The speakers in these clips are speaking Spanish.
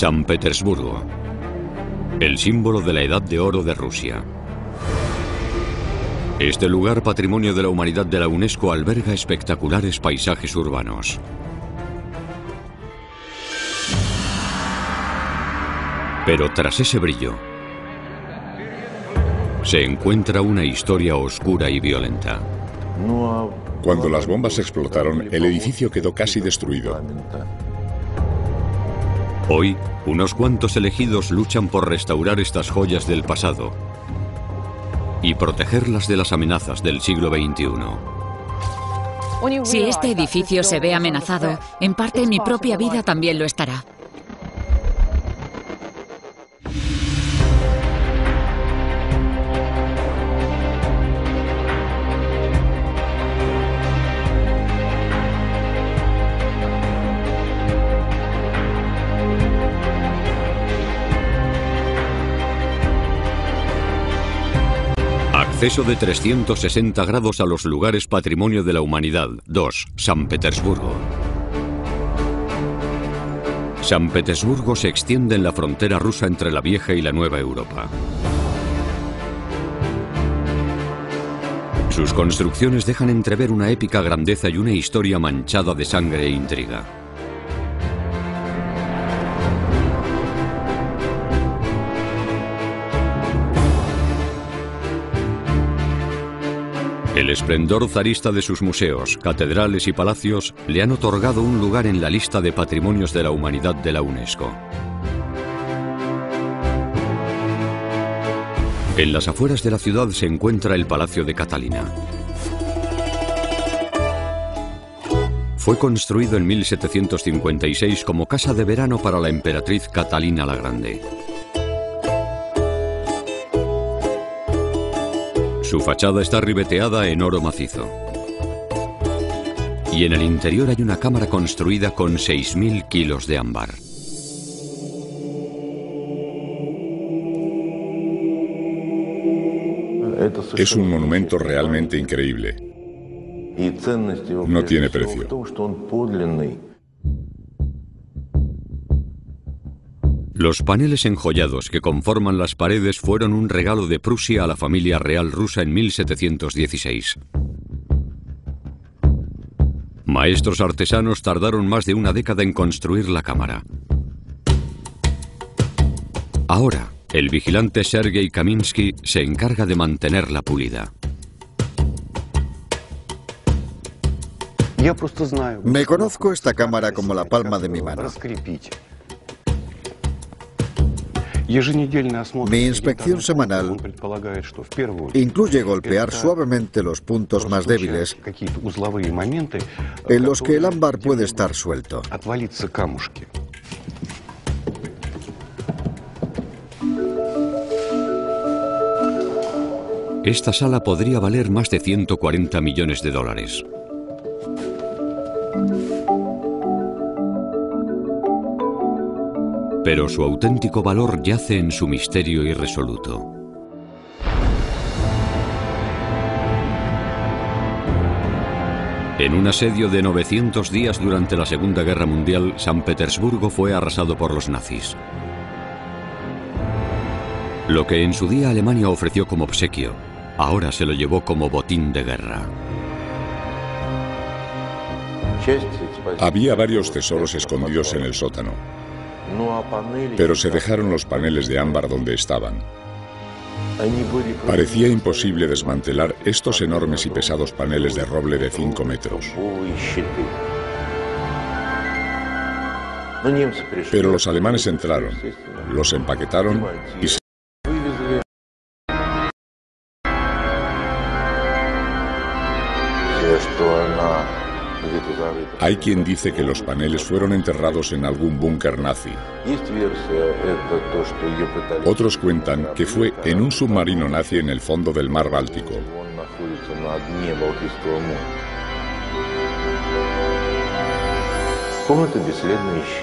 San Petersburgo, el símbolo de la Edad de Oro de Rusia. Este lugar, patrimonio de la humanidad de la UNESCO, alberga espectaculares paisajes urbanos. Pero tras ese brillo, se encuentra una historia oscura y violenta. Cuando las bombas explotaron, el edificio quedó casi destruido. Hoy, unos cuantos elegidos luchan por restaurar estas joyas del pasado y protegerlas de las amenazas del siglo XXI. Si este edificio se ve amenazado, en parte mi propia vida también lo estará. Acceso de 360 grados a los lugares patrimonio de la humanidad. 2. San Petersburgo. San Petersburgo se extiende en la frontera rusa entre la vieja y la nueva Europa. Sus construcciones dejan entrever una épica grandeza y una historia manchada de sangre e intriga. El esplendor zarista de sus museos, catedrales y palacios le han otorgado un lugar en la lista de patrimonios de la humanidad de la UNESCO. En las afueras de la ciudad se encuentra el Palacio de Catalina. Fue construido en 1756 como casa de verano para la emperatriz Catalina la Grande. Su fachada está ribeteada en oro macizo. Y en el interior hay una cámara construida con 6.000 kilos de ámbar. Es un monumento realmente increíble. No tiene precio. Los paneles enjollados que conforman las paredes fueron un regalo de Prusia a la familia real rusa en 1716. Maestros artesanos tardaron más de una década en construir la cámara. Ahora, el vigilante Sergei Kaminsky se encarga de mantenerla pulida. Me conozco esta cámara como la palma de mi mano. Mi inspección semanal incluye golpear suavemente los puntos más débiles en los que el ámbar puede estar suelto. Esta sala podría valer más de 140 millones de dólares. Pero su auténtico valor yace en su misterio irresoluto. En un asedio de 900 días durante la Segunda Guerra Mundial, San Petersburgo fue arrasado por los nazis. Lo que en su día Alemania ofreció como obsequio, ahora se lo llevó como botín de guerra. Había varios tesoros escondidos en el sótano, pero se dejaron los paneles de ámbar donde estaban. Parecía imposible desmantelar estos enormes y pesados paneles de roble de 5 metros. Pero los alemanes entraron, los empaquetaron y se Hay quien dice que los paneles fueron enterrados en algún búnker nazi. Otros cuentan que fue en un submarino nazi en el fondo del mar Báltico.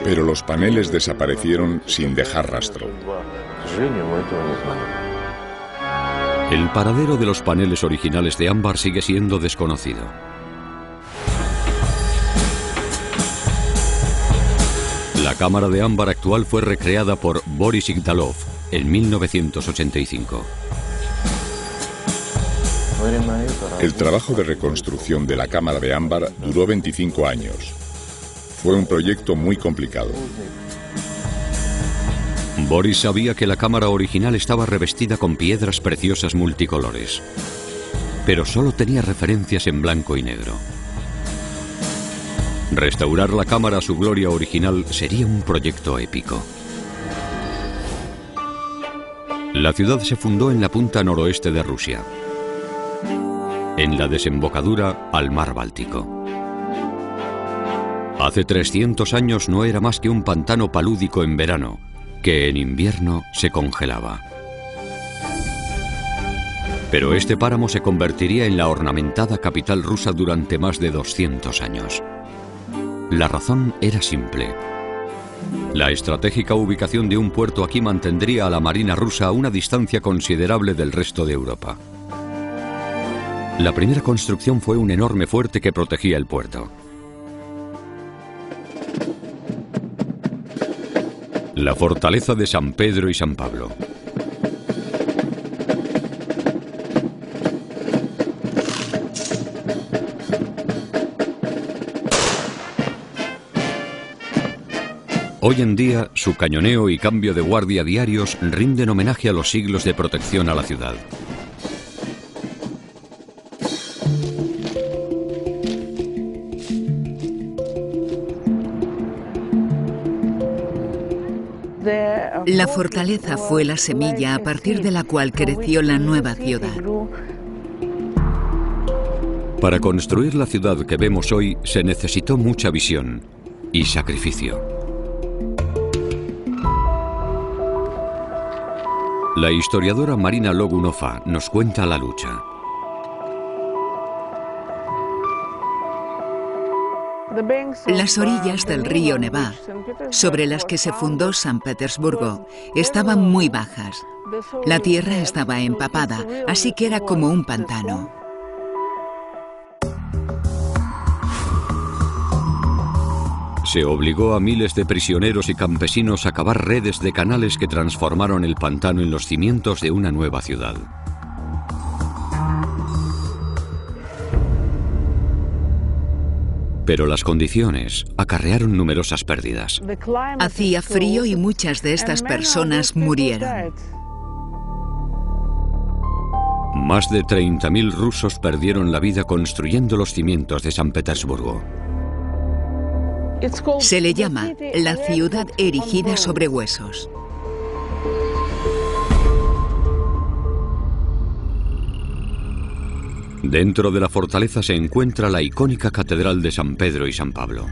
Pero los paneles desaparecieron sin dejar rastro. El paradero de los paneles originales de ámbar sigue siendo desconocido. Cámara de ámbar actual fue recreada por Boris Igdalov en 1985. El trabajo de reconstrucción de la cámara de ámbar duró 25 años. Fue un proyecto muy complicado. Boris sabía que la cámara original estaba revestida con piedras preciosas multicolores, pero solo tenía referencias en blanco y negro. Restaurar la cámara a su gloria original sería un proyecto épico. La ciudad se fundó en la punta noroeste de Rusia, en la desembocadura al mar Báltico. Hace 300 años no era más que un pantano palúdico en verano, que en invierno se congelaba. Pero este páramo se convertiría en la ornamentada capital rusa durante más de 200 años. La razón era simple. La estratégica ubicación de un puerto aquí mantendría a la Marina rusa a una distancia considerable del resto de Europa. La primera construcción fue un enorme fuerte que protegía el puerto. La fortaleza de San Pedro y San Pablo. Hoy en día, su cañoneo y cambio de guardia diarios rinden homenaje a los siglos de protección a la ciudad. La fortaleza fue la semilla a partir de la cual creció la nueva ciudad. Para construir la ciudad que vemos hoy se necesitó mucha visión y sacrificio. La historiadora Marina Logunova nos cuenta la lucha. Las orillas del río Neva, sobre las que se fundó San Petersburgo, estaban muy bajas. La tierra estaba empapada, así que era como un pantano. Se obligó a miles de prisioneros y campesinos a cavar redes de canales que transformaron el pantano en los cimientos de una nueva ciudad. Pero las condiciones acarrearon numerosas pérdidas. Hacía frío y muchas de estas personas murieron. Más de 30.000 rusos perdieron la vida construyendo los cimientos de San Petersburgo. Se le llama la ciudad erigida sobre huesos. Dentro de la fortaleza se encuentra la icónica Catedral de San Pedro y San Pablo.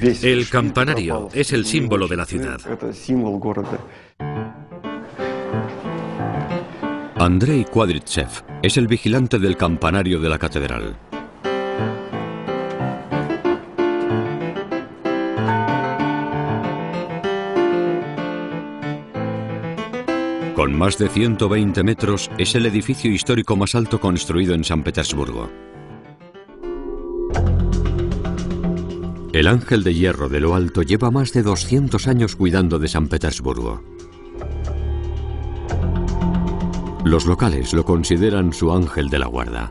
El campanario es el símbolo de la ciudad. Andrei Kvadritsev es el vigilante del campanario de la catedral. Con más de 120 metros, es el edificio histórico más alto construido en San Petersburgo. El ángel de hierro de lo alto lleva más de 200 años cuidando de San Petersburgo. Los locales lo consideran su ángel de la guarda.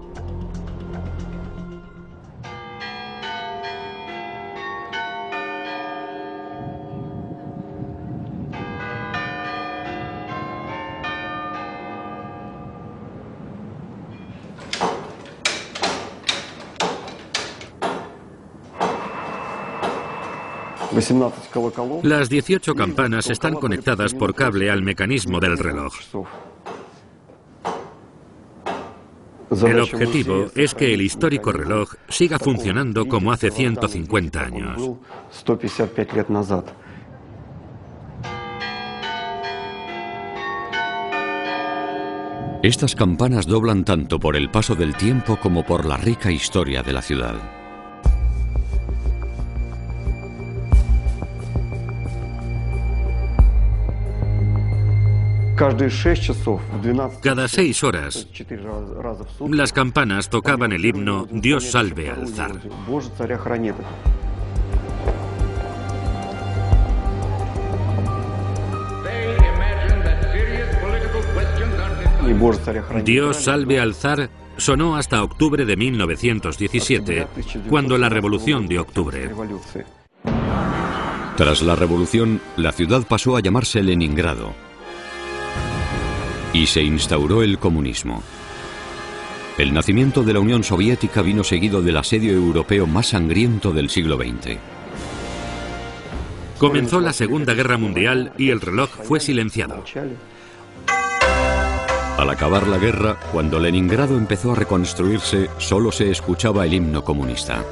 Las 18 campanas están conectadas por cable al mecanismo del reloj. El objetivo es que el histórico reloj siga funcionando como hace 150 años. Estas campanas doblan tanto por el paso del tiempo como por la rica historia de la ciudad. Cada seis horas, las campanas tocaban el himno Dios salve al zar. Dios salve al zar sonó hasta octubre de 1917, cuando la Revolución de Octubre. Tras la revolución, la ciudad pasó a llamarse Leningrado y se instauró el comunismo. El nacimiento de la Unión Soviética vino seguido del asedio europeo más sangriento del siglo XX. Comenzó la Segunda Guerra Mundial y el reloj fue silenciado. Al acabar la guerra, cuando Leningrado empezó a reconstruirse, solo se escuchaba el himno comunista.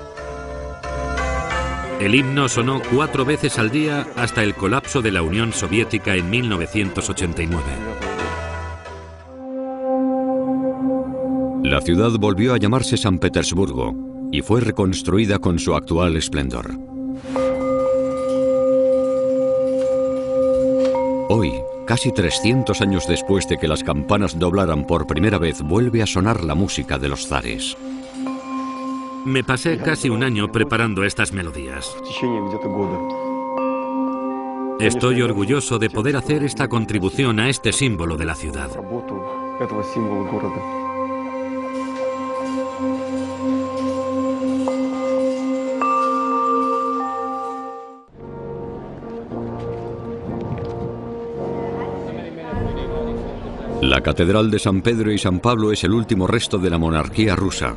El himno sonó cuatro veces al día hasta el colapso de la Unión Soviética en 1989. La ciudad volvió a llamarse San Petersburgo y fue reconstruida con su actual esplendor. Hoy, casi 300 años después de que las campanas doblaran por primera vez, vuelve a sonar la música de los zares. Me pasé casi un año preparando estas melodías. Estoy orgulloso de poder hacer esta contribución a este símbolo de la ciudad. La Catedral de San Pedro y San Pablo es el último resto de la monarquía rusa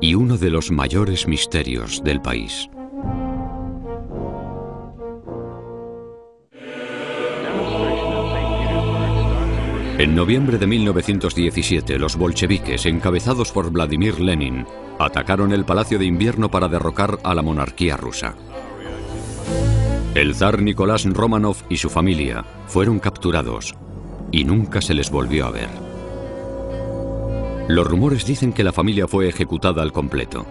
y uno de los mayores misterios del país. En noviembre de 1917, los bolcheviques, encabezados por Vladimir Lenin, atacaron el Palacio de Invierno para derrocar a la monarquía rusa. El zar Nicolás Romanov y su familia fueron capturados y nunca se les volvió a ver. Los rumores dicen que la familia fue ejecutada al completo.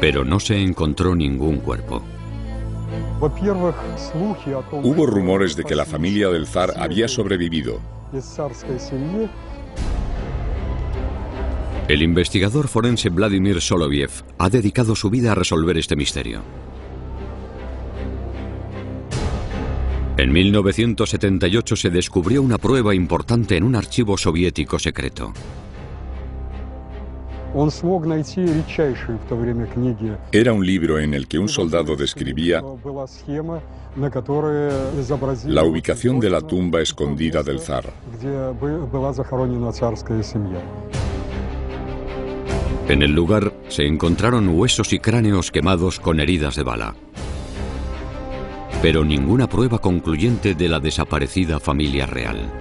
Pero no se encontró ningún cuerpo. Hubo rumores de que la familia del zar había sobrevivido. El investigador forense Vladimir Soloviev ha dedicado su vida a resolver este misterio. En 1978 se descubrió una prueba importante en un archivo soviético secreto. Era un libro en el que un soldado describía la ubicación de la tumba escondida del zar. En el lugar se encontraron huesos y cráneos quemados con heridas de bala pero ninguna prueba concluyente de la desaparecida familia real.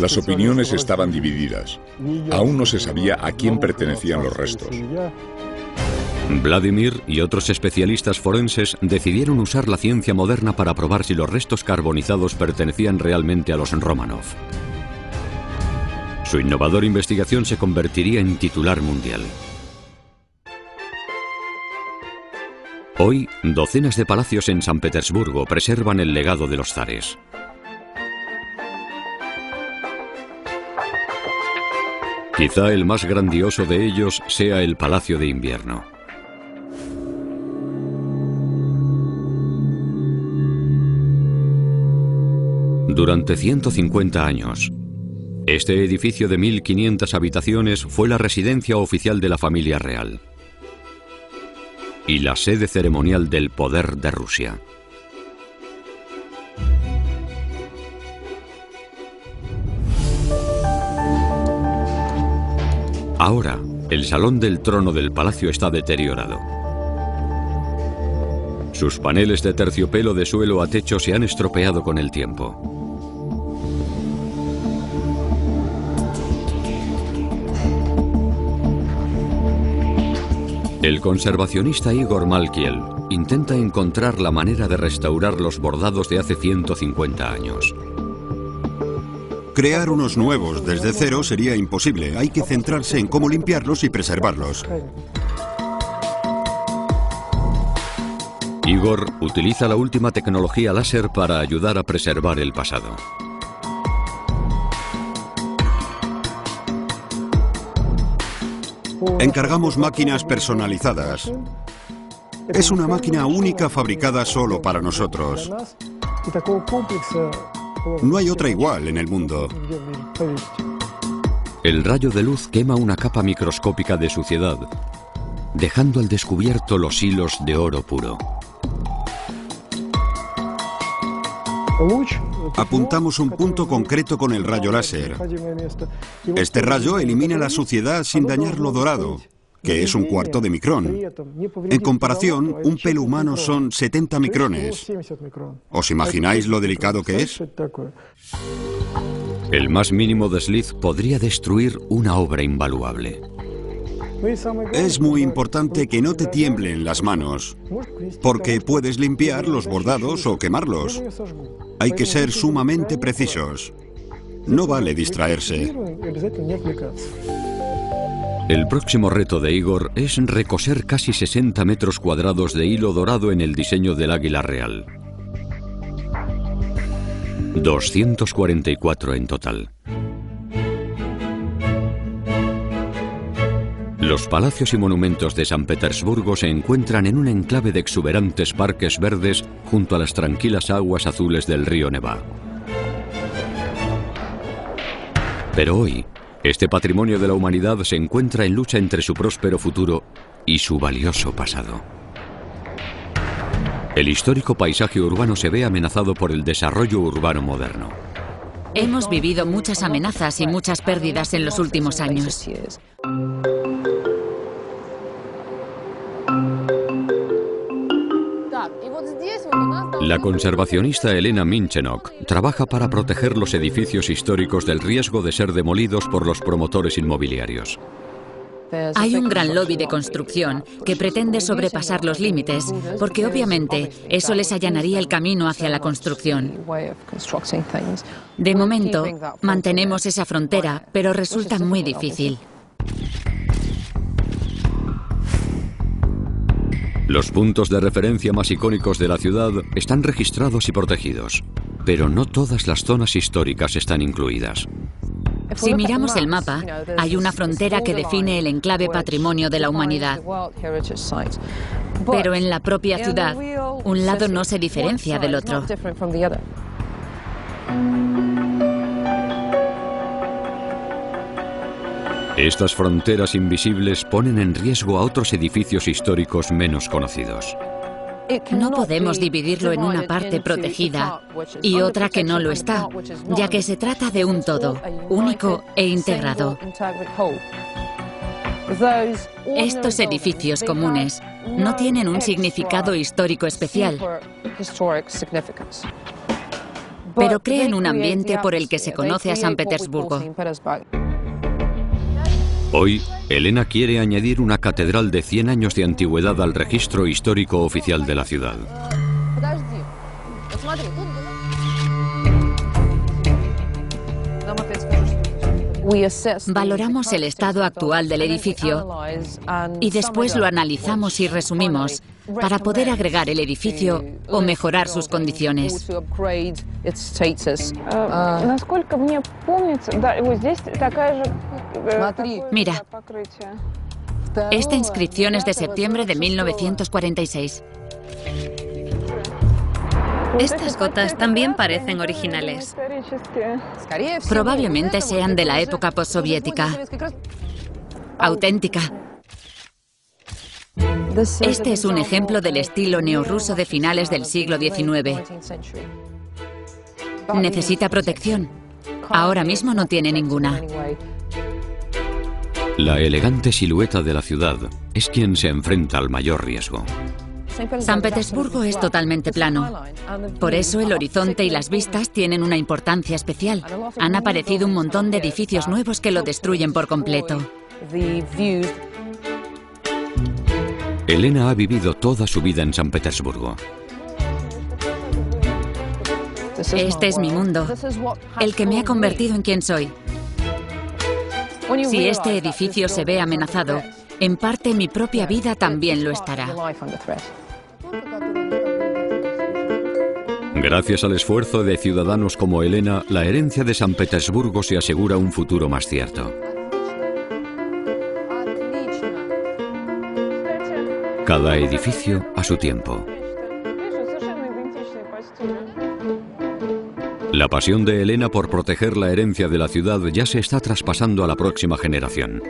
Las opiniones estaban divididas. Aún no se sabía a quién pertenecían los restos. Vladimir y otros especialistas forenses decidieron usar la ciencia moderna para probar si los restos carbonizados pertenecían realmente a los Romanov. Su innovadora investigación se convertiría en titular mundial. Hoy, docenas de palacios en San Petersburgo preservan el legado de los zares. Quizá el más grandioso de ellos sea el Palacio de Invierno. Durante 150 años, este edificio de 1.500 habitaciones fue la residencia oficial de la familia real y la sede ceremonial del poder de Rusia. Ahora, el salón del trono del palacio está deteriorado. Sus paneles de terciopelo de suelo a techo se han estropeado con el tiempo. El conservacionista Igor Malkiel intenta encontrar la manera de restaurar los bordados de hace 150 años. Crear unos nuevos desde cero sería imposible. Hay que centrarse en cómo limpiarlos y preservarlos. Igor utiliza la última tecnología láser para ayudar a preservar el pasado. Encargamos máquinas personalizadas. Es una máquina única fabricada solo para nosotros. No hay otra igual en el mundo. El rayo de luz quema una capa microscópica de suciedad, dejando al descubierto los hilos de oro puro. Apuntamos un punto concreto con el rayo láser. Este rayo elimina la suciedad sin dañar lo dorado, que es un cuarto de micrón. En comparación, un pelo humano son 70 micrones. ¿Os imagináis lo delicado que es? El más mínimo desliz podría destruir una obra invaluable. Es muy importante que no te tiemblen las manos, porque puedes limpiar los bordados o quemarlos. Hay que ser sumamente precisos. No vale distraerse. El próximo reto de Igor es recoser casi 60 metros cuadrados de hilo dorado en el diseño del águila real. 244 en total. Los palacios y monumentos de San Petersburgo se encuentran en un enclave de exuberantes parques verdes junto a las tranquilas aguas azules del río Neva. Pero hoy, este patrimonio de la humanidad se encuentra en lucha entre su próspero futuro y su valioso pasado. El histórico paisaje urbano se ve amenazado por el desarrollo urbano moderno. Hemos vivido muchas amenazas y muchas pérdidas en los últimos años. La conservacionista Elena Minchenok trabaja para proteger los edificios históricos del riesgo de ser demolidos por los promotores inmobiliarios. Hay un gran lobby de construcción que pretende sobrepasar los límites, porque obviamente eso les allanaría el camino hacia la construcción. De momento, mantenemos esa frontera, pero resulta muy difícil. Los puntos de referencia más icónicos de la ciudad están registrados y protegidos, pero no todas las zonas históricas están incluidas. Si miramos el mapa, hay una frontera que define el enclave patrimonio de la humanidad. Pero en la propia ciudad, un lado no se diferencia del otro. Estas fronteras invisibles ponen en riesgo a otros edificios históricos menos conocidos. No podemos dividirlo en una parte protegida y otra que no lo está, ya que se trata de un todo, único e integrado. Estos edificios comunes no tienen un significado histórico especial, pero crean un ambiente por el que se conoce a San Petersburgo. Hoy, Elena quiere añadir una catedral de 100 años de antigüedad al registro histórico oficial de la ciudad. Valoramos el estado actual del edificio y después lo analizamos y resumimos para poder agregar el edificio o mejorar sus condiciones. Mira, esta inscripción es de septiembre de 1946. Estas gotas también parecen originales. Probablemente sean de la época postsoviética. Auténtica. Este es un ejemplo del estilo neorruso de finales del siglo XIX. Necesita protección. Ahora mismo no tiene ninguna. La elegante silueta de la ciudad es quien se enfrenta al mayor riesgo. San Petersburgo es totalmente plano. Por eso el horizonte y las vistas tienen una importancia especial. Han aparecido un montón de edificios nuevos que lo destruyen por completo. Elena ha vivido toda su vida en San Petersburgo. Este es mi mundo, el que me ha convertido en quien soy. Si este edificio se ve amenazado, en parte mi propia vida también lo estará. Gracias al esfuerzo de ciudadanos como Elena, la herencia de San Petersburgo se asegura un futuro más cierto. Cada edificio a su tiempo. La pasión de Elena por proteger la herencia de la ciudad ya se está traspasando a la próxima generación.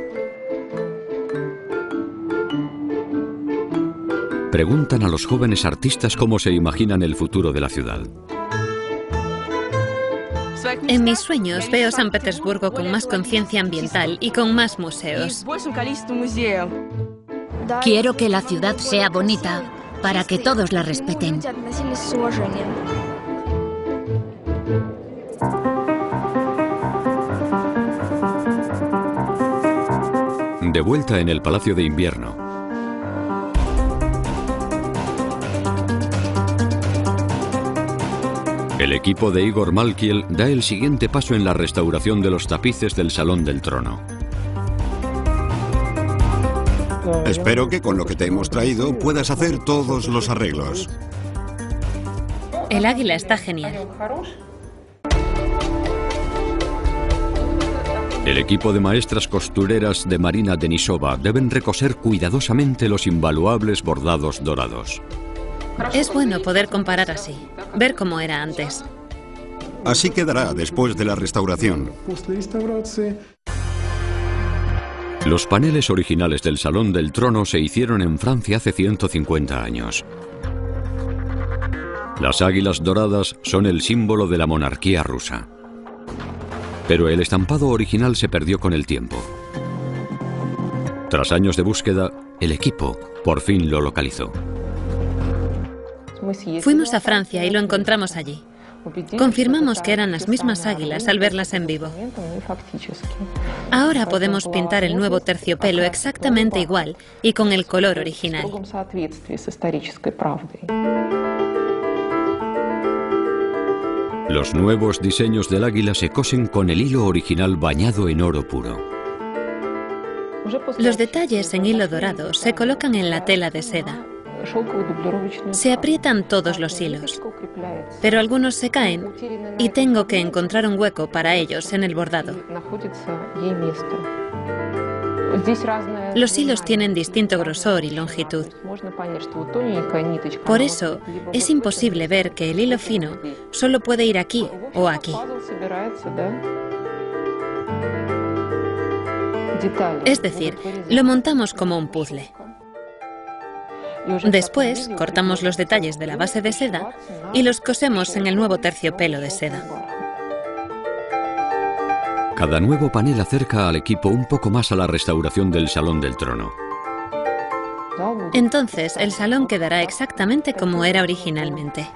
Preguntan a los jóvenes artistas cómo se imaginan el futuro de la ciudad. En mis sueños veo San Petersburgo con más conciencia ambiental y con más museos. Quiero que la ciudad sea bonita para que todos la respeten. De vuelta en el Palacio de Invierno. El equipo de Igor Malkiel da el siguiente paso en la restauración de los tapices del Salón del Trono. Espero que con lo que te hemos traído puedas hacer todos los arreglos. El águila está genial. El equipo de maestras costureras de Marina Denisova deben recoser cuidadosamente los invaluables bordados dorados. Es bueno poder comparar así, ver cómo era antes. Así quedará después de la restauración. Los paneles originales del Salón del Trono se hicieron en Francia hace 150 años. Las águilas doradas son el símbolo de la monarquía rusa. Pero el estampado original se perdió con el tiempo. Tras años de búsqueda, el equipo por fin lo localizó. Fuimos a Francia y lo encontramos allí. Confirmamos que eran las mismas águilas al verlas en vivo. Ahora podemos pintar el nuevo terciopelo exactamente igual y con el color original. Los nuevos diseños del águila se cosen con el hilo original bañado en oro puro. Los detalles en hilo dorado se colocan en la tela de seda. Se aprietan todos los hilos, pero algunos se caen y tengo que encontrar un hueco para ellos en el bordado. Los hilos tienen distinto grosor y longitud. Por eso es imposible ver que el hilo fino solo puede ir aquí o aquí. Es decir, lo montamos como un puzzle. Después cortamos los detalles de la base de seda y los cosemos en el nuevo terciopelo de seda. Cada nuevo panel acerca al equipo un poco más a la restauración del Salón del Trono. Entonces el salón quedará exactamente como era originalmente.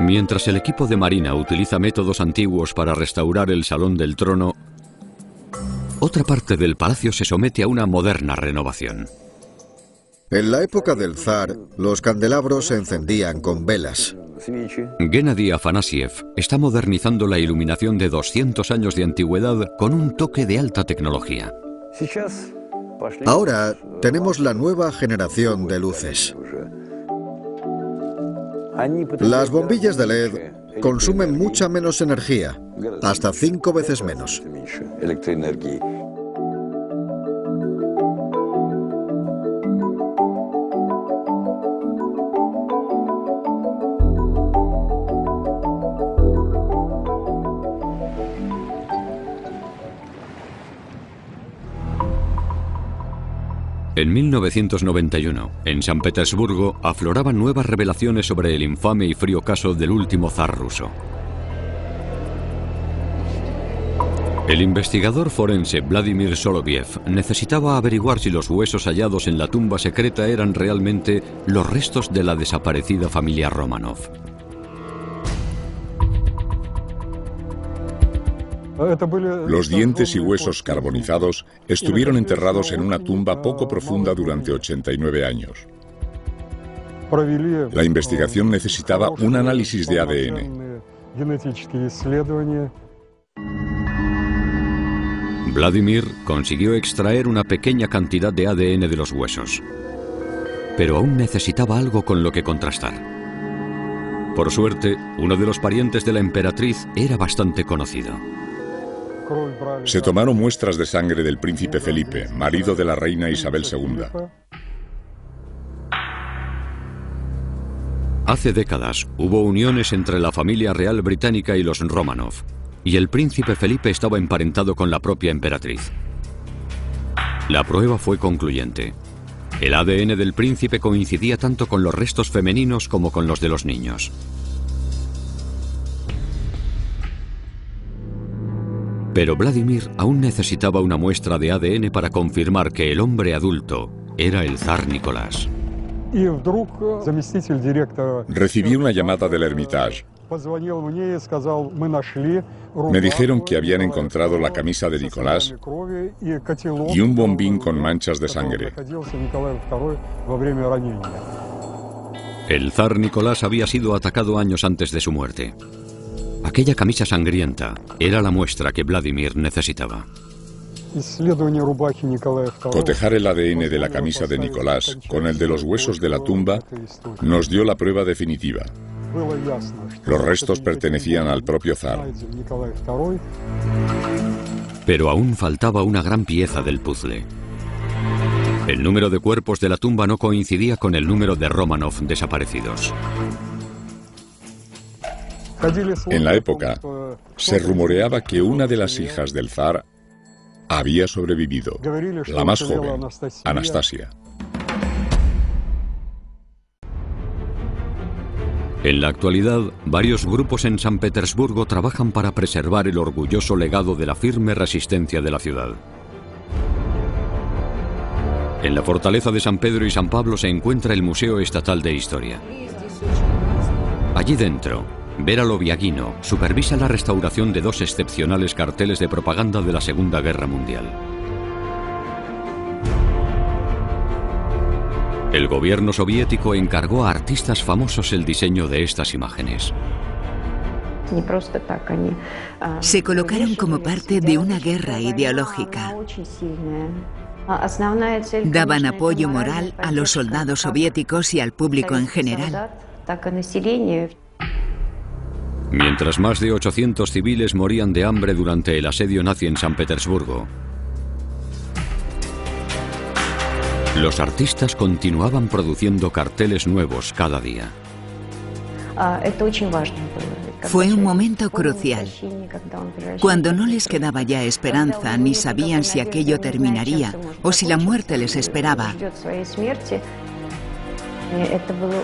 Mientras el equipo de Marina utiliza métodos antiguos para restaurar el Salón del Trono, otra parte del palacio se somete a una moderna renovación. En la época del zar, los candelabros se encendían con velas. Gennady Afanasiev está modernizando la iluminación de 200 años de antigüedad con un toque de alta tecnología. Ahora tenemos la nueva generación de luces. Las bombillas de LED consumen mucha menos energía, hasta cinco veces menos. En 1991, en San Petersburgo, afloraban nuevas revelaciones sobre el infame y frío caso del último zar ruso. El investigador forense Vladimir Soloviev necesitaba averiguar si los huesos hallados en la tumba secreta eran realmente los restos de la desaparecida familia Romanov. Los dientes y huesos carbonizados estuvieron enterrados en una tumba poco profunda durante 89 años. La investigación necesitaba un análisis de ADN. Vladimir consiguió extraer una pequeña cantidad de ADN de los huesos. pero aún necesitaba algo con lo que contrastar. Por suerte, uno de los parientes de la emperatriz era bastante conocido. Se tomaron muestras de sangre del príncipe Felipe, marido de la reina Isabel II. Hace décadas hubo uniones entre la familia real británica y los Romanov, y el príncipe Felipe estaba emparentado con la propia emperatriz. La prueba fue concluyente. El ADN del príncipe coincidía tanto con los restos femeninos como con los de los niños. Pero Vladimir aún necesitaba una muestra de ADN para confirmar que el hombre adulto era el zar Nicolás. Recibí una llamada del Hermitage. Me dijeron que habían encontrado la camisa de Nicolás y un bombín con manchas de sangre. El zar Nicolás había sido atacado años antes de su muerte. Aquella camisa sangrienta era la muestra que Vladimir necesitaba. Cotejar el ADN de la camisa de Nicolás con el de los huesos de la tumba nos dio la prueba definitiva. Los restos pertenecían al propio zar. Pero aún faltaba una gran pieza del puzzle. El número de cuerpos de la tumba no coincidía con el número de Romanov desaparecidos. En la época, se rumoreaba que una de las hijas del zar había sobrevivido, la más joven, Anastasia. En la actualidad, varios grupos en San Petersburgo trabajan para preservar el orgulloso legado de la firme resistencia de la ciudad. En la fortaleza de San Pedro y San Pablo se encuentra el Museo Estatal de Historia. Allí dentro, Vera Loviaguino supervisa la restauración de dos excepcionales carteles de propaganda de la Segunda Guerra Mundial. El gobierno soviético encargó a artistas famosos el diseño de estas imágenes. Se colocaron como parte de una guerra ideológica. Daban apoyo moral a los soldados soviéticos y al público en general. Mientras más de 800 civiles morían de hambre durante el asedio nazi en San Petersburgo, los artistas continuaban produciendo carteles nuevos cada día. Fue un momento crucial, cuando no les quedaba ya esperanza ni sabían si aquello terminaría o si la muerte les esperaba.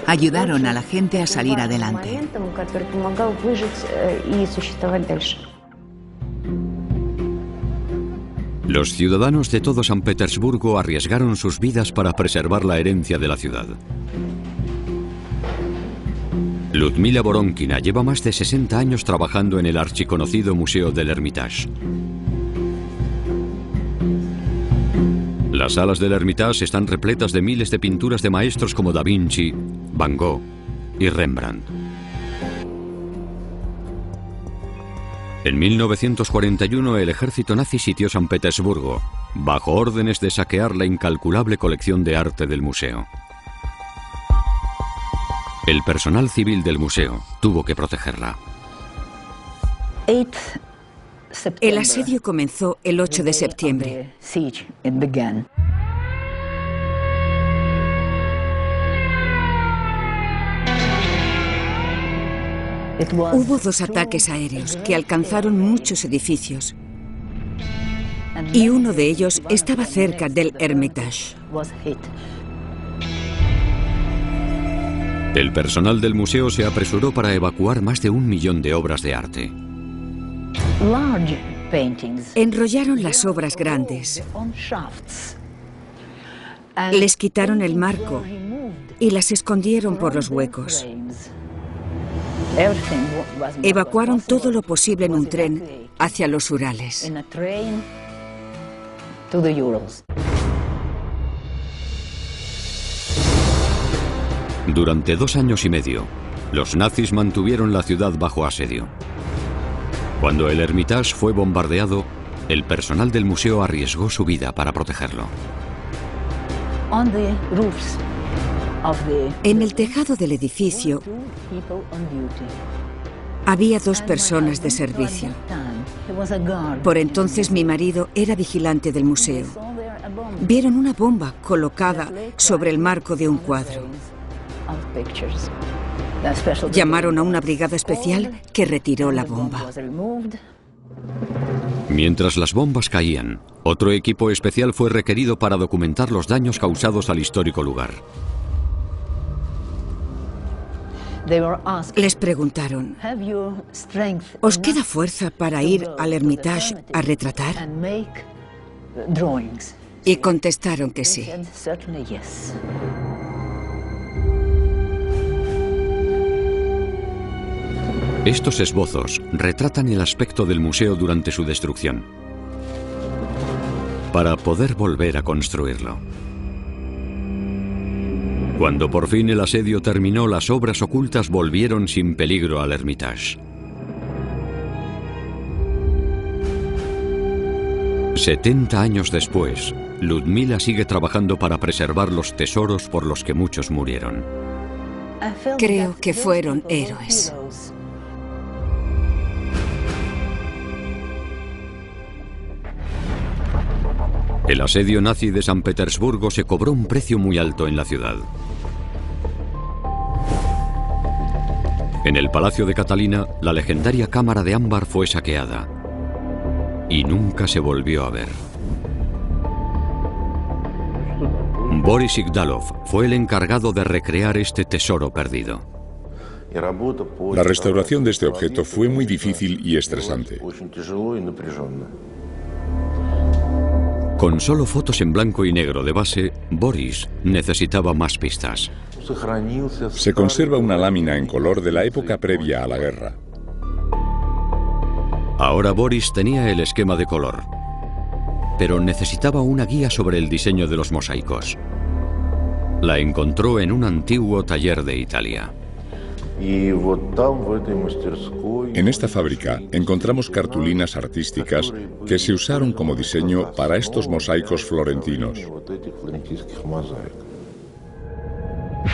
Ayudaron a la gente a salir adelante. Los ciudadanos de todo San Petersburgo arriesgaron sus vidas para preservar la herencia de la ciudad. Ludmila Boronkina lleva más de 60 años trabajando en el archiconocido Museo del Hermitage. Las salas del Hermitage están repletas de miles de pinturas de maestros como Da Vinci, Van Gogh y Rembrandt. En 1941 el ejército nazi sitió San Petersburgo, bajo órdenes de saquear la incalculable colección de arte del museo. El personal civil del museo tuvo que protegerla. El asedio comenzó el 8 de septiembre. Hubo dos ataques aéreos que alcanzaron muchos edificios y uno de ellos estaba cerca del Hermitage. El personal del museo se apresuró para evacuar más de un millón de obras de arte. Enrollaron las obras grandes. Les quitaron el marco y las escondieron por los huecos. Evacuaron todo lo posible en un tren hacia los Urales. Durante dos años y medio, los nazis mantuvieron la ciudad bajo asedio. Cuando el Hermitage fue bombardeado, el personal del museo arriesgó su vida para protegerlo. En el tejado del edificio había dos personas de servicio. Por entonces mi marido era vigilante del museo. Vieron una bomba colocada sobre el marco de un cuadro. Llamaron a una brigada especial que retiró la bomba. Mientras las bombas caían, otro equipo especial fue requerido para documentar los daños causados al histórico lugar. Les preguntaron, ¿os queda fuerza para ir al Hermitage a retratar? Y contestaron que sí. Estos esbozos retratan el aspecto del museo durante su destrucción, para poder volver a construirlo. Cuando por fin el asedio terminó, las obras ocultas volvieron sin peligro al Hermitage. 70 años después, Ludmila sigue trabajando para preservar los tesoros por los que muchos murieron. Creo que fueron héroes. El asedio nazi de San Petersburgo se cobró un precio muy alto en la ciudad. En el Palacio de Catalina, la legendaria Cámara de Ámbar fue saqueada y nunca se volvió a ver. Boris Igdalov fue el encargado de recrear este tesoro perdido. La restauración de este objeto fue muy difícil y estresante. Con solo fotos en blanco y negro de base, Boris necesitaba más pistas. Se conserva una lámina en color de la época previa a la guerra. Ahora Boris tenía el esquema de color, pero necesitaba una guía sobre el diseño de los mosaicos. La encontró en un antiguo taller de Italia. En esta fábrica encontramos cartulinas artísticas que se usaron como diseño para estos mosaicos florentinos.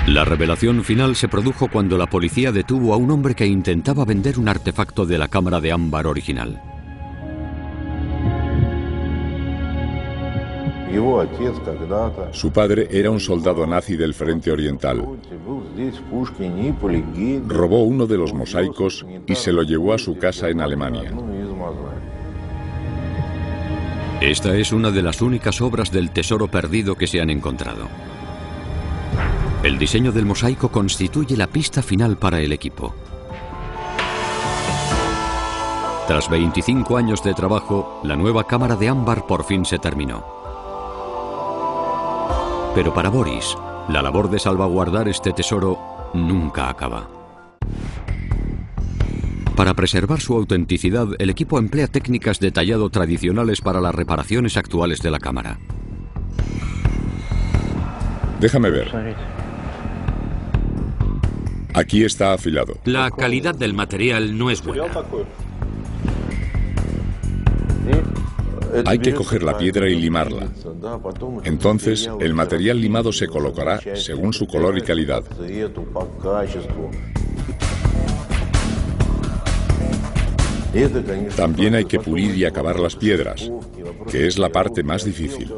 La revelación final se produjo cuando la policía detuvo a un hombre que intentaba vender un artefacto de la cámara de ámbar original. Su padre era un soldado nazi del Frente Oriental. Robó uno de los mosaicos y se lo llevó a su casa en Alemania. Esta es una de las únicas obras del tesoro perdido que se han encontrado. El diseño del mosaico constituye la pista final para el equipo. Tras 25 años de trabajo, la nueva cámara de ámbar por fin se terminó. Pero para Boris, la labor de salvaguardar este tesoro nunca acaba. Para preservar su autenticidad, el equipo emplea técnicas de tallado tradicionales para las reparaciones actuales de la cámara. Déjame ver. Aquí está afilado. La calidad del material no es buena. Hay que coger la piedra y limarla. Entonces, el material limado se colocará según su color y calidad. También hay que pulir y acabar las piedras, que es la parte más difícil.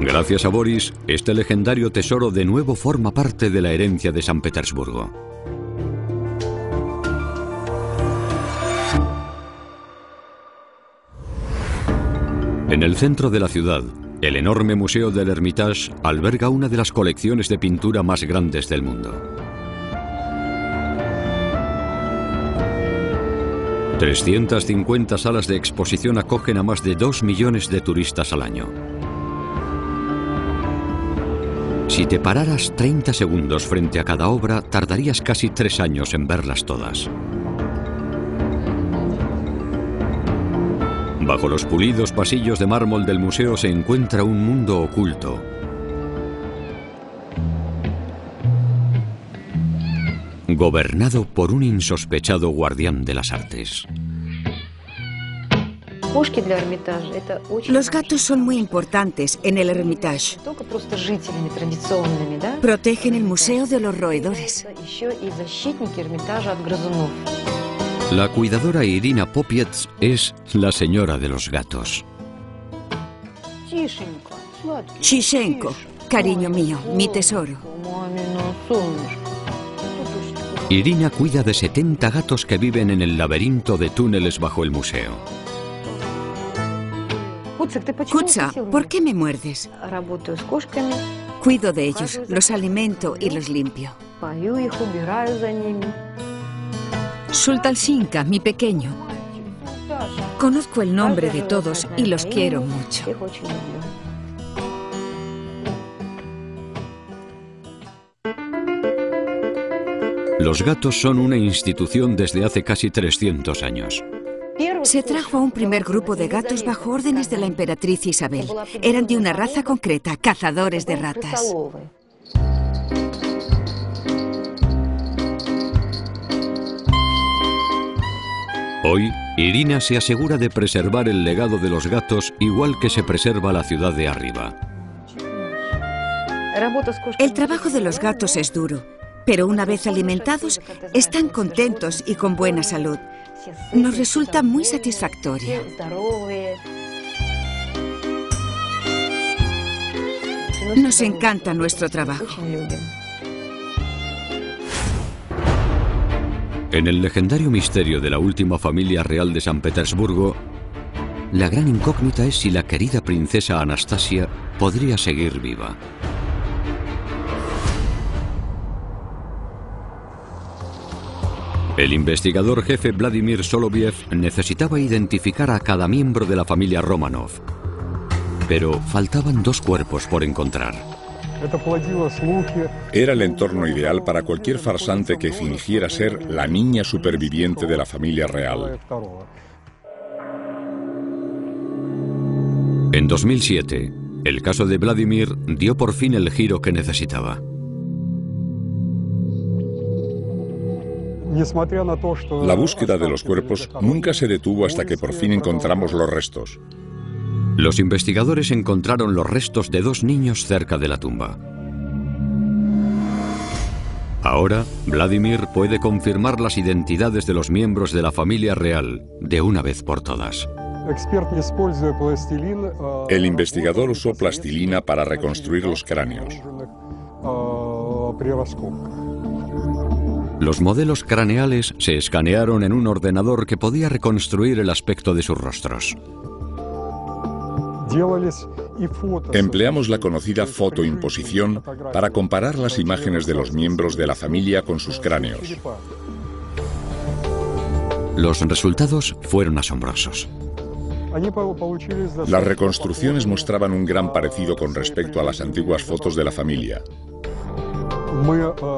Gracias a Boris, este legendario tesoro de nuevo forma parte de la herencia de San Petersburgo. En el centro de la ciudad, el enorme Museo del Hermitage alberga una de las colecciones de pintura más grandes del mundo. 350 salas de exposición acogen a más de 2 millones de turistas al año. Si te pararas 30 segundos frente a cada obra, tardarías casi tres años en verlas todas. Bajo los pulidos pasillos de mármol del museo se encuentra un mundo oculto. Gobernado por un insospechado guardián de las artes. Los gatos son muy importantes en el Hermitage. Protegen el museo de los roedores. La cuidadora Irina Popietz es la señora de los gatos. Chishenko, cariño mío, mi tesoro. Irina cuida de 70 gatos que viven en el laberinto de túneles bajo el museo. Kutsa, ¿por qué me muerdes? Cuido de ellos, los alimento y los limpio. Sultalsinka, mi pequeño. Conozco el nombre de todos y los quiero mucho. Los gatos son una institución desde hace casi 300 años. Se trajo a un primer grupo de gatos bajo órdenes de la emperatriz Isabel. Eran de una raza concreta, cazadores de ratas. Hoy, Irina se asegura de preservar el legado de los gatos igual que se preserva la ciudad de arriba. El trabajo de los gatos es duro, pero una vez alimentados están contentos y con buena salud. Nos resulta muy satisfactoria. Nos encanta nuestro trabajo. En el legendario misterio de la última familia real de San Petersburgo, la gran incógnita es si la querida princesa Anastasia podría seguir viva. El investigador jefe Vladimir Soloviev necesitaba identificar a cada miembro de la familia Romanov, pero faltaban dos cuerpos por encontrar. Era el entorno ideal para cualquier farsante que fingiera ser la niña superviviente de la familia real. En 2007, el caso de Vladimir dio por fin el giro que necesitaba. La búsqueda de los cuerpos nunca se detuvo hasta que por fin encontramos los restos. Los investigadores encontraron los restos de dos niños cerca de la tumba. Ahora, Vladimir puede confirmar las identidades de los miembros de la familia real de una vez por todas. El investigador usó plastilina para reconstruir los cráneos. Los modelos craneales se escanearon en un ordenador que podía reconstruir el aspecto de sus rostros. Empleamos la conocida fotoimposición para comparar las imágenes de los miembros de la familia con sus cráneos. Los resultados fueron asombrosos. Las reconstrucciones mostraban un gran parecido con respecto a las antiguas fotos de la familia.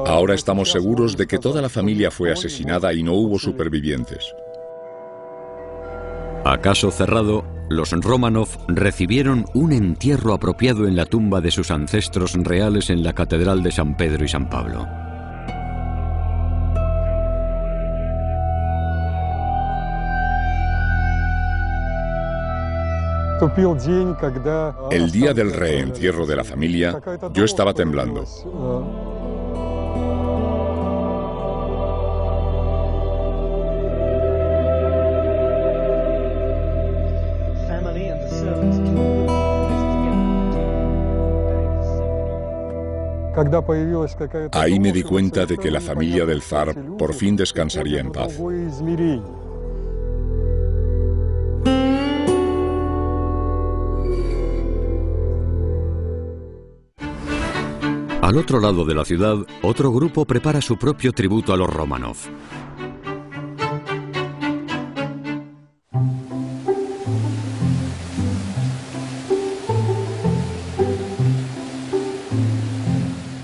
Ahora estamos seguros de que toda la familia fue asesinada y no hubo supervivientes. A caso cerrado, los Romanov recibieron un entierro apropiado en la tumba de sus ancestros reales en la Catedral de San Pedro y San Pablo. El día del reentierro de la familia, yo estaba temblando. Ahí me di cuenta de que la familia del zar por fin descansaría en paz. Al otro lado de la ciudad, otro grupo prepara su propio tributo a los Romanov.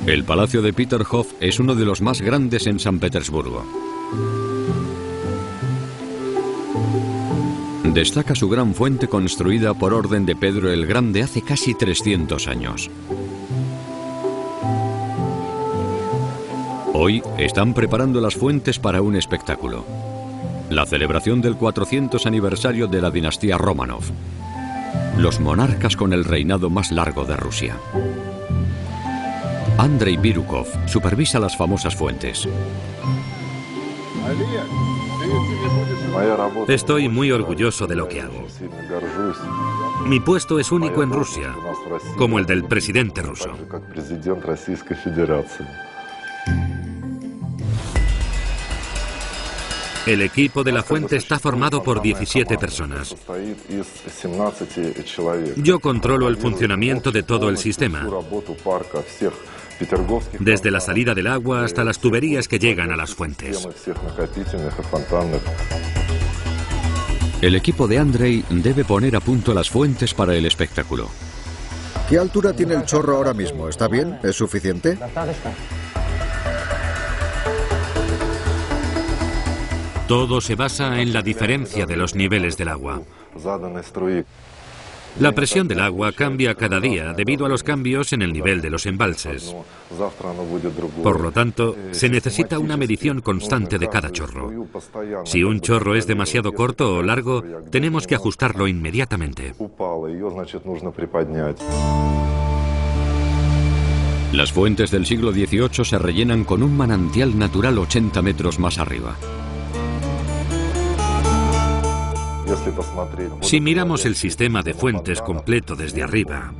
El Palacio de Peterhof es uno de los más grandes en San Petersburgo. Destaca su gran fuente construida por orden de Pedro el Grande hace casi 300 años. Hoy están preparando las fuentes para un espectáculo. la celebración del 400 aniversario de la dinastía Romanov, los monarcas con el reinado más largo de Rusia. Andrei Birukov supervisa las famosas fuentes. Estoy muy orgulloso de lo que hago. Mi puesto es único en Rusia, como el del presidente ruso. El equipo de la fuente está formado por 17 personas. Yo controlo el funcionamiento de todo el sistema, desde la salida del agua hasta las tuberías que llegan a las fuentes. El equipo de Andrei debe poner a punto las fuentes para el espectáculo. ¿Qué altura tiene el chorro ahora mismo? ¿Está bien? ¿Es suficiente? Todo se basa en la diferencia de los niveles del agua. La presión del agua cambia cada día debido a los cambios en el nivel de los embalses. Por lo tanto, se necesita una medición constante de cada chorro. Si un chorro es demasiado corto o largo, tenemos que ajustarlo inmediatamente. Las fuentes del siglo XVIII se rellenan con un manantial natural 80 metros más arriba. Si miramos el sistema de fuentes completo desde arriba,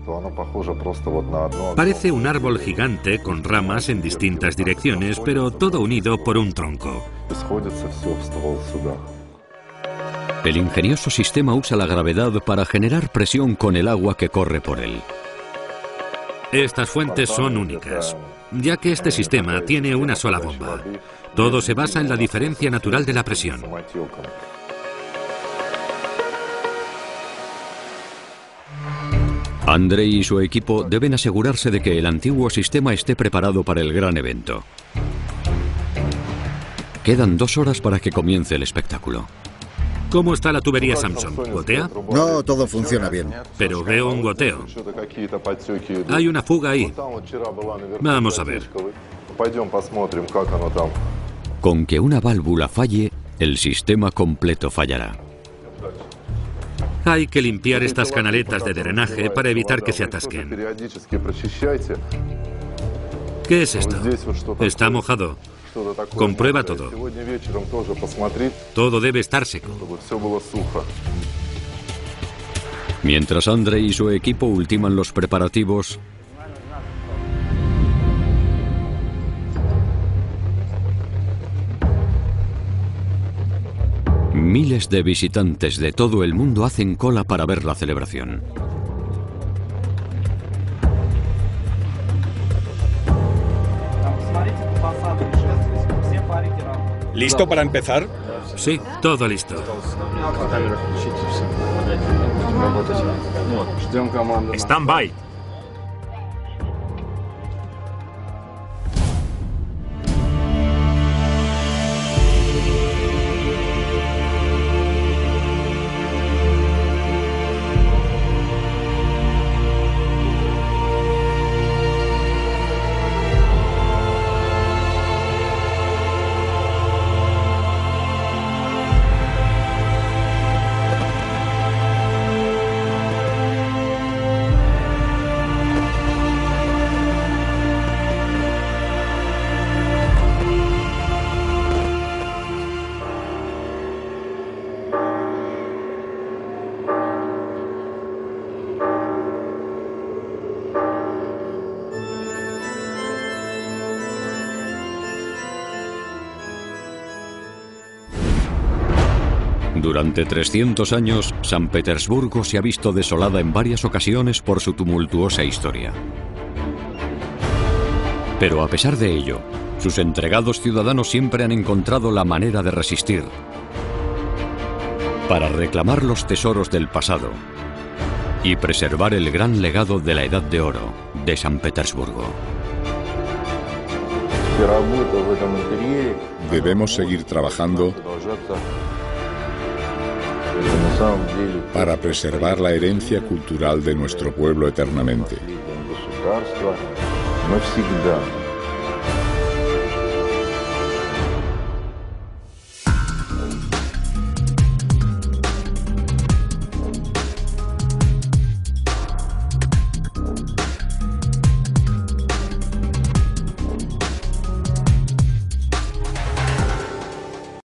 parece un árbol gigante con ramas en distintas direcciones, pero todo unido por un tronco. El ingenioso sistema usa la gravedad para generar presión con el agua que corre por él. Estas fuentes son únicas, ya que este sistema tiene una sola bomba. Todo se basa en la diferencia natural de la presión. Andrei y su equipo deben asegurarse de que el antiguo sistema esté preparado para el gran evento. Quedan dos horas para que comience el espectáculo. ¿Cómo está la tubería Samsung? ¿Gotea? No, todo funciona bien. Pero veo un goteo. Hay una fuga ahí. Vamos a ver. Con que una válvula falle, el sistema completo fallará. Hay que limpiar estas canaletas de drenaje para evitar que se atasquen. ¿Qué es esto? Está mojado. Comprueba todo. Todo debe estar seco. Mientras Andrei y su equipo ultiman los preparativos, Miles de visitantes de todo el mundo hacen cola para ver la celebración. ¿Listo para empezar? Sí, todo listo. Stand by. Durante 300 años, San Petersburgo se ha visto desolada en varias ocasiones por su tumultuosa historia. Pero a pesar de ello, sus entregados ciudadanos siempre han encontrado la manera de resistir para reclamar los tesoros del pasado y preservar el gran legado de la Edad de Oro de San Petersburgo. Debemos seguir trabajando para preservar la herencia cultural de nuestro pueblo eternamente.